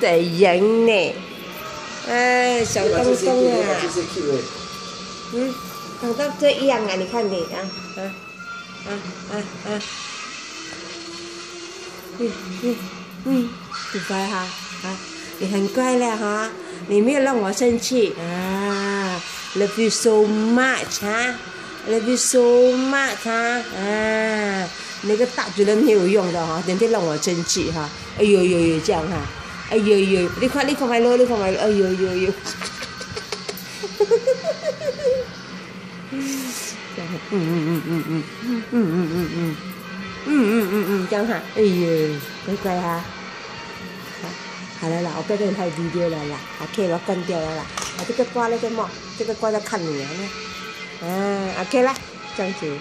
的人呢。哎，小东东啊，嗯，长到这样啊，你看你啊，啊，啊啊啊，嗯嗯嗯，很乖哈，啊，你很乖了哈，你没有让我生气啊，Love you so much 啊，Love you so much 哈，啊，那个大嘴人没有用的哈，天天让我生气哈，哎呦呦呦这样哈。ai vừa vừa đi khoan đi không phải lôi đi không phải lôi. Vừa vừa vừa chân hả? Ai vừa cái quay ha. Hay là ok cái thay video là là. Ok kia là con giờ là là. Cái cái qua lấy cái mỏ, cái cái qua ra khăn nhỉ à à kia là chẳng chịu